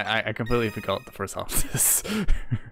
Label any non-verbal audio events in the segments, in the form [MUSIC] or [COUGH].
I, I completely forgot the first half of this. [LAUGHS]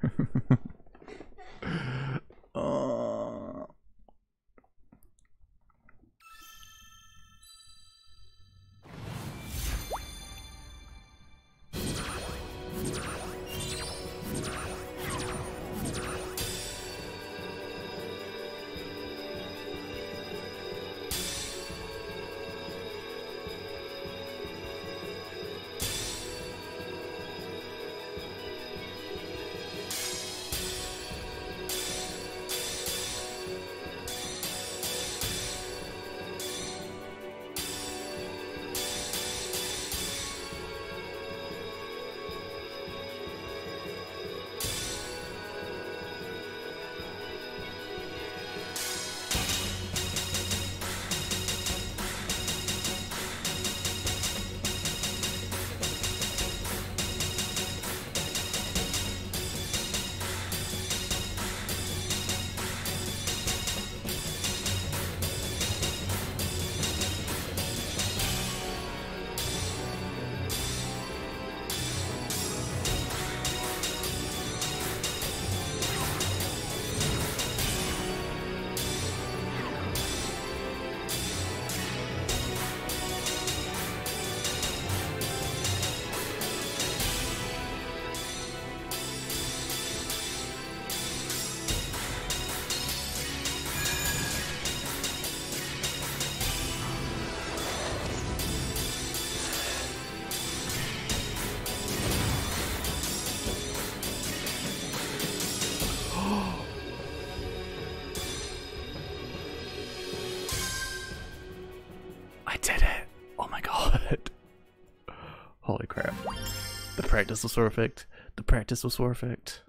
I did it! Oh my god. [LAUGHS] Holy crap. The practice was perfect. The practice was perfect.